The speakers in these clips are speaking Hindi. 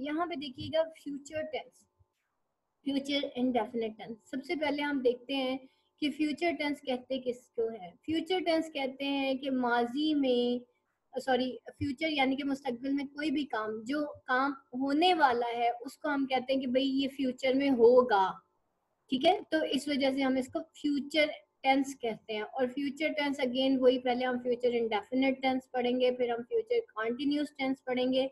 यहाँ पे देखिएगा future tense future indefinite tense सबसे पहले हम देखते हैं कि फ्यूचर टेंस कहते किसको है। फ्यूचर टेंस कहते हैं कि माजी में सॉरी फ्यूचर यानी कि मुस्तकबिल में कोई भी काम, जो काम होने वाला है, उसको हम कहते हैं कि भाई ये फ्यूचर में होगा। ठीक है? तो इस वजह से हम इसको फ्यूचर टेंस कहते हैं। और फ्यूचर टेंस अगेन वही पहले हम फ्यूचर इंडेफिनेट टेंस पढ़ेंगे, फिर हम फ्यूचर कॉन्टिन्यूस टेंस पढ़ेंगे।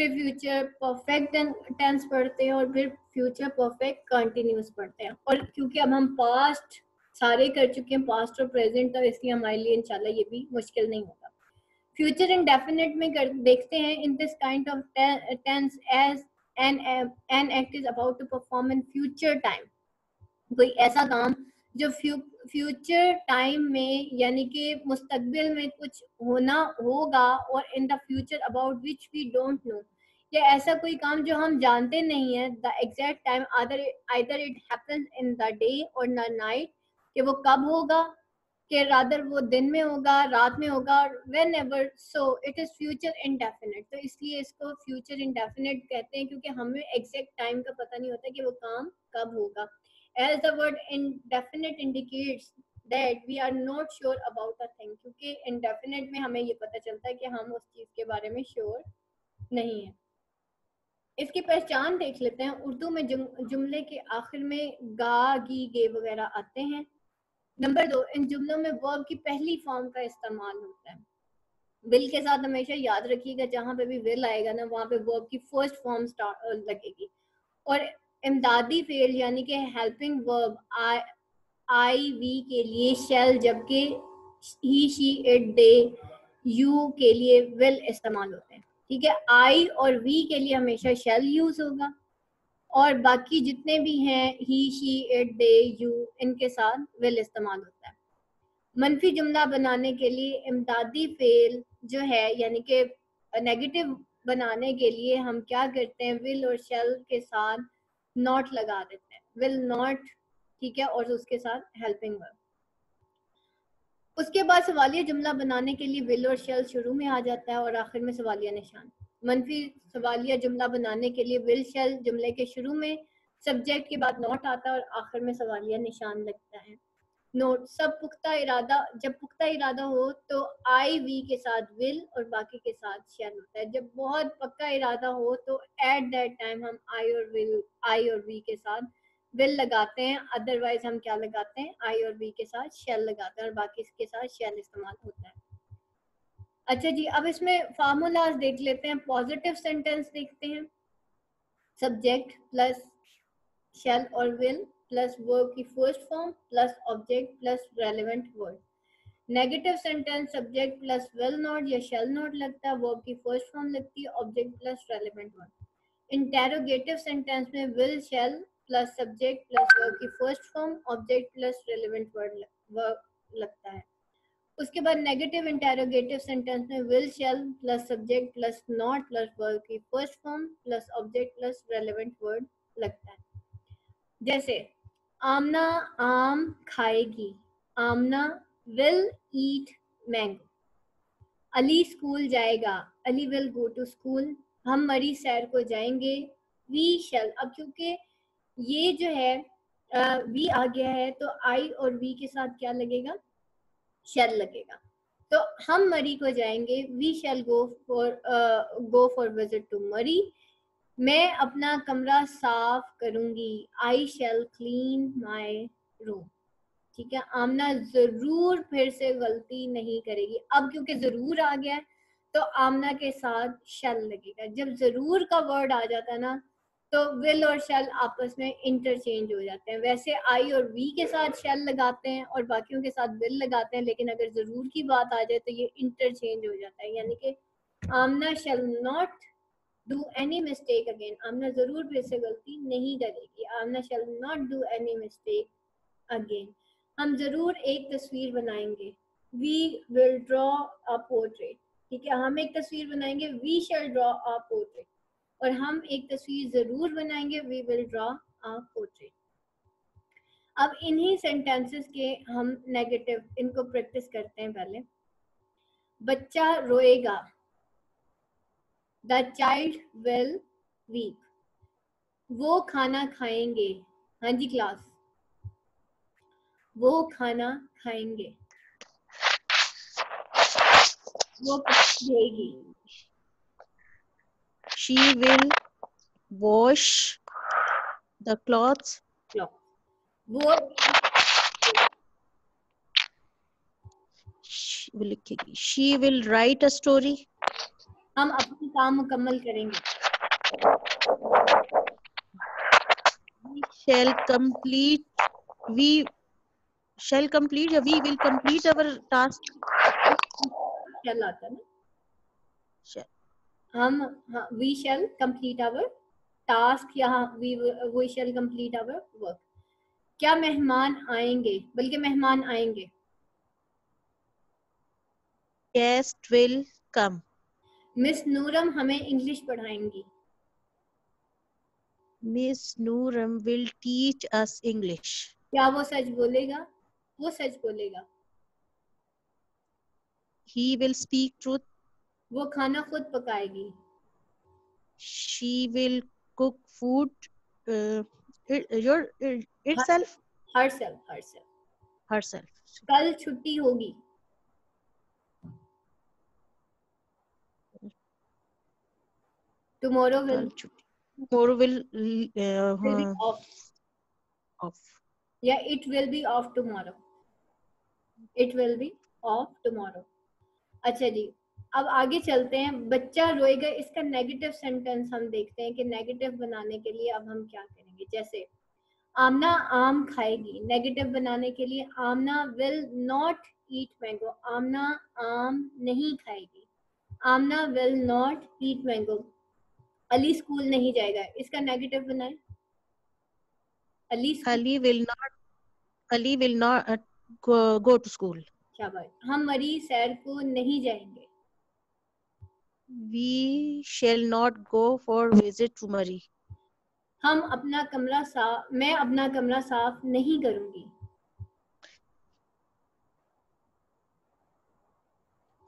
फिर फ्यूचर परफेक्ट टेंस पढ़ते हैं और फिर फ्यूचर परफेक्ट कंटिन्यूस पढ़ते हैं। और क्योंकि अब हम पास्ट सारे कर चुके हैं पास्ट और प्रेजेंट तो इसलिए हमारे लिए इंशाल्लाह ये भी मुश्किल नहीं होगा। फ्यूचर इंडेफिनेट में कर, देखते हैं in this kind of tense as an an act is about to perform in future time कोई ऐसा काम जो फ्यूचर टाइम में, यानी कि मुस्तकबिल में कुछ होना होगा और in the future about which we don't know या ऐसा कोई काम जो हम जानते नहीं है the exact time either it happens in the day और द नाइट कि वो कब होगा, कि रादर वो दिन में होगा, रात में होगा whenever so it is future indefinite तो इसलिए इसको फ्यूचर इनडेफिनेट कहते हैं, क्योंकि हमें एग्जैक्ट टाइम का पता नहीं होता कि वो काम कब होगा। As the word indefinite indicates that we are not sure about a thing क्योंकि indefinite में हमें ये पता चलता है कि हम उस चीज़ के बारे में श्योर नहीं है। इसकी पहचान देख लेते हैं। उर्दू में जुम, जुमले के आखिर में गा गी गे वगैरह आते हैं। नंबर दो इन जुमलों में वर्ब की पहली फॉर्म का इस्तेमाल होता है। विल के साथ हमेशा याद रखिएगा जहाँ पे भी विल आएगा ना वहाँ पे वर्ब की फ़र्स्ट फॉर्म स्टार्ट लगेगी। और इमदादी फेल यानी कि हेल्पिंग वर्ब आई वी के लिए शेल जबकि he she it they you के लिए विल इस्तेमाल होते हैं। ठीक है? आई और वी के लिए हमेशा शेल यूज़ होगा। और बाकी जितने भी हैं he she it they you इनके साथ विल इस्तेमाल होता है। मनफी जुमला बनाने के लिए इमदादी फेल जो है, यानी कि नेगेटिव बनाने के लिए हम क्या करते हैं? विल और शेल के साथ नॉट लगा देते हैं। विल नॉट ठीक है, और उसके साथ हेल्पिंग वर्ब उसके बाद सवालिया जुमला बनाने के लिए विल और शेल शुरू में आ जाता है और आखिर में सवालिया निशान। मनफी, सवालिया जुमला बनाने के लिए विल शेल जुमले के शुरू में सब्जेक्ट के बाद नॉट आता है और आखिर में सवालिया निशान लगता है। नोट सब पुख्ता इरादा, जब पुख्ता इरादा हो तो आई वी के साथ विल और बाकी के साथ शेल होता है। जब बहुत पक्का इरादा हो तो एट दैट टाइम हम आई और विल आई और वी के साथ विल लगाते हैं। अदरवाइज़ हम क्या लगाते हैं? आई और वी के साथ शेल लगाते हैं और बाकी इसके साथ शेल इस्तेमाल होता है। अच्छा जी, अब इसमें फार्मूलाज देख लेते हैं पॉजिटिव सेंटेंस देखते हैं। सब्जेक्ट प्लस शेल और विल प्लस वर्ब की first form plus object plus relevant word negative sentence subject plus will not या शेल नॉट लगता वर्ब की फ़र्स्ट फॉर्म लगती है object plus relevant word interrogative sentence में will shall plus subject plus verb की first form object plus relevant word लगता है. उसके बाद नेगेटिव इंटेरोगेटिव सेंटेंस में will shall plus subject plus not plus verb की first form plus object plus relevant word लगता है. जैसे आमना आम खाएगी, Amna will eat mango Ali school जाएगा, Ali will go to school हम मरी सैर को जाएँगे वी शल अब क्योंकि ये जो है वी आ गया है तो आई और वी के साथ क्या लगेगा? शल लगेगा. तो हम मरी को जाएँगे we shall go for go for visit to Murree. मैं अपना कमरा साफ़ करूँगी। I shall clean my room ठीक है? आमना ज़रूर फिर से गलती नहीं करेगी। अब क्योंकि ज़रूर आ गया है तो आमना के साथ शेल लगेगा। जब ज़रूर का वर्ड आ जाता है ना तो विल और शेल आपस में इंटरचेंज हो जाते हैं। वैसे आई और वी के साथ शेल लगाते हैं और बाकियों के साथ विल लगाते हैं, लेकिन अगर ज़रूर की बात आ जाए तो ये इंटरचेंज हो जाता है। यानी कि Amna shall not do any mistake again Amna ज़रूर फिर से गलती नहीं करेगी। Amna shall not do any mistake again हम ज़रूर एक तस्वीर बनाएँगे। We will draw a portrait ठीक है? हम एक तस्वीर बनाएँगे। We shall draw a portrait और हम एक तस्वीर ज़रूर बनाएँगे। We will draw a portrait अब इन्हीं सेंटेंसेस के हम नेगेटिव इनको प्रैक्टिस करते हैं पहले। बच्चा रोएगा। The child will वीक वो खाना खाएँगे हाँ जी क्लास वो खाना खाएँगे वो धोएगी she will wash the clothes वो she will she will write a story हम अपना काम मुकम्मल करेंगे। We shall complete we shall complete या we will complete our task? शल आता है ना? Shall. हम we shall complete our task या we we shall complete our work क्या मेहमान आएँगे? बल्कि मेहमान आएँगे। Guest will come. Miss Nooram हमें इंग्लिश पढ़ाएँगी miss Nooram will teach us english क्या वो सच बोलेगा वो सच बोलेगा he will speak truth वो खाना खुद पकाएगी she will cook food uh, your itself herself herself कल छुट्टी होगी टुमारो विल कल छुट्टी। Tomorrow will uh, will be uh, off. Off या it will be off tomorrow it will be off tomorrow अच्छा जी अब आगे चलते हैं। बच्चा रोएगा इसका नेगेटिव सेंटेंस हम देखते हैं कि नेगेटिव बनाने के लिए अब हम क्या करेंगे। जैसे आमना आम खाएगी। नेगेटिव बनाने के लिए Amna will not eat mango Amna आम नहीं खाएगी। Amna will not eat mango Ali school नहीं जाएगा। इसका नेगेटिव बनाए Ali school ali will not uh, go, go to school. शाबाश। हम मरी सैर को नहीं जाएँगे। We shall not go for visit to Murray. हम अपना कमरा साफ़ मैं अपना कमरा साफ़ नहीं करूँगी।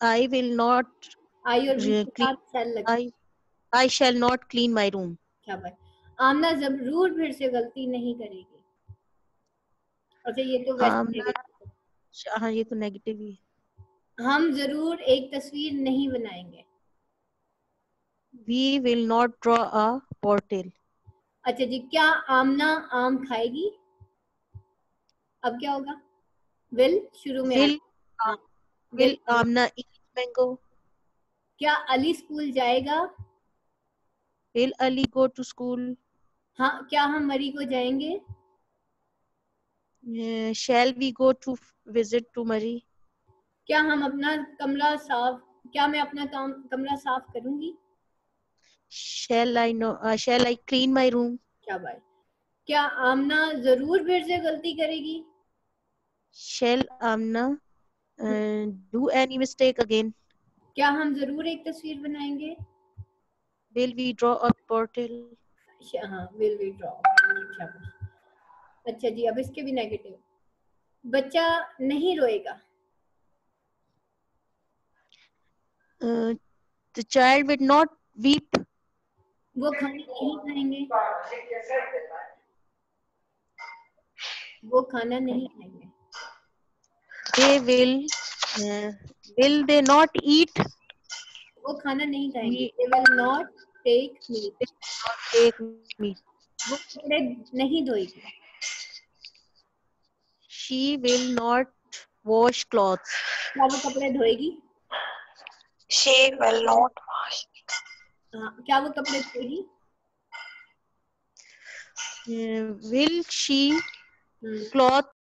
आई विल नॉट आई और सेल लगा। I I shall not clean my room. शाबाश आमना ज़रूर फिर से गलती नहीं करेगी। अच्छा ये तो आमना- हाँ। ये तो नेगेटिव ही। हम ज़रूर एक तस्वीर नहीं बनाएँगे। We will not draw a portal. अच्छा जी क्या आमना आम खाएगी? अब क्या होगा? विल शुरू में will will amna eat mango? क्या अली स्कूल जाएगा? Will Ali go to school हाँ क्या हम मरी को जाएँगे? Shall we go to visit to Murree क्या हम अपना कमरा साफ़ क्या मैं अपना काम कमरा साफ़ करूँगी? Shall I no shall I clean my room क्या बाय क्या आमना ज़रूर फिर से गलती करेगी? Shall Amna do any mistake again क्या हम ज़रूर एक तस्वीर बनाएँगे? Will we draw a portal हाँ विल वी ड्रॉ अच्छा जी अब इसके भी नेगेटिव बच्चा नहीं रोएगा uh, the child will not weep वो खाना नहीं खाएँगे वो खाना नहीं खाएँगे they will uh, will they not eat वो खाना नहीं खाएँगे We- they will not take meat take वो कपड़े नहीं धोएगी she will not wash clothes क्या वो कपड़े धोएगी She will not wash. हाँ क्या वो कपड़े धोएगी uh, will she hmm, cloth